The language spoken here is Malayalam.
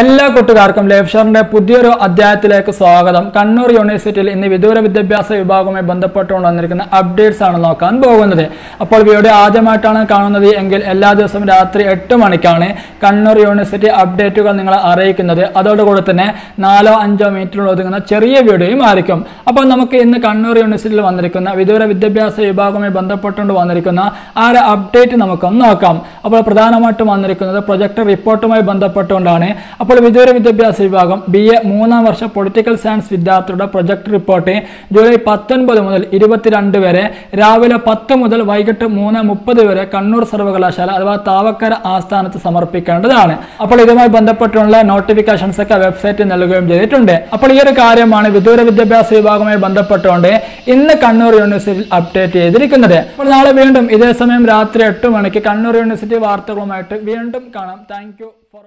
എല്ലാ കൂട്ടുകാർക്കും ലേഫ്ഷറിന്റെ പുതിയൊരു അധ്യായത്തിലേക്ക് സ്വാഗതം. കണ്ണൂർ യൂണിവേഴ്സിറ്റിയിൽ ഇന്ന് വിദൂര വിദ്യാഭ്യാസ വിഭാഗവുമായി ബന്ധപ്പെട്ടുകൊണ്ട് വന്നിരിക്കുന്ന അപ്ഡേറ്റ്സ് ആണ് നോക്കാൻ പോകുന്നത്. അപ്പോൾ വീഡിയോ ആദ്യമായിട്ടാണ് കാണുന്നത് എങ്കിൽ എല്ലാ ദിവസവും രാത്രി എട്ട് മണിക്കാണ് കണ്ണൂർ യൂണിവേഴ്സിറ്റി അപ്ഡേറ്റുകൾ നിങ്ങളെ അറിയിക്കുന്നത്. അതോടുകൂടി തന്നെ നാലോ അഞ്ചോ മീറ്ററിൽ ഒതുങ്ങുന്ന ചെറിയ വീഡിയോയും ആയിരിക്കും. അപ്പോൾ നമുക്ക് ഇന്ന് കണ്ണൂർ യൂണിവേഴ്സിറ്റിയിൽ വന്നിരിക്കുന്ന വിദൂര വിദ്യാഭ്യാസ വിഭാഗവുമായി ബന്ധപ്പെട്ടുകൊണ്ട് വന്നിരിക്കുന്ന ആ ഒരു അപ്ഡേറ്റ് നമുക്കൊന്ന് നോക്കാം. അപ്പോൾ പ്രധാനമായിട്ടും വന്നിരിക്കുന്നത് പ്രൊജക്ട് റിപ്പോർട്ടുമായി ബന്ധപ്പെട്ടുകൊണ്ടാണ്. അപ്പോൾ വിദൂര വിദ്യാഭ്യാസ വിഭാഗം ബി എ മൂന്നാം വർഷ പൊളിറ്റിക്കൽ സയൻസ് വിദ്യാർത്ഥിയുടെ പ്രൊജക്ട് റിപ്പോർട്ട് ജൂലൈ പത്തൊൻപത് മുതൽ ഇരുപത്തിരണ്ട് വരെ രാവിലെ പത്ത് മുതൽ വൈകിട്ട് മൂന്ന് മുപ്പത് വരെ കണ്ണൂർ സർവകലാശാല അഥവാ താവക്കര ആസ്ഥാനത്ത് സമർപ്പിക്കേണ്ടതാണ്. അപ്പോൾ ഇതുമായി ബന്ധപ്പെട്ടുള്ള നോട്ടിഫിക്കേഷൻസ് ഒക്കെ വെബ്സൈറ്റിൽ നൽകുകയും ചെയ്തിട്ടുണ്ട്. അപ്പോൾ ഈ ഒരു കാര്യമാണ് വിദൂര വിദ്യാഭ്യാസ വിഭാഗവുമായി ബന്ധപ്പെട്ടുകൊണ്ട് ഇന്ന് കണ്ണൂർ യൂണിവേഴ്സിറ്റി അപ്ഡേറ്റ് ചെയ്തിരിക്കുന്നത്. അപ്പോൾ നാളെ വീണ്ടും ഇതേ സമയം രാത്രി എട്ട് മണിക്ക് കണ്ണൂർ യൂണിവേഴ്സിറ്റി വാർത്തകളുമായിട്ട് വീണ്ടും കാണാം. Thank for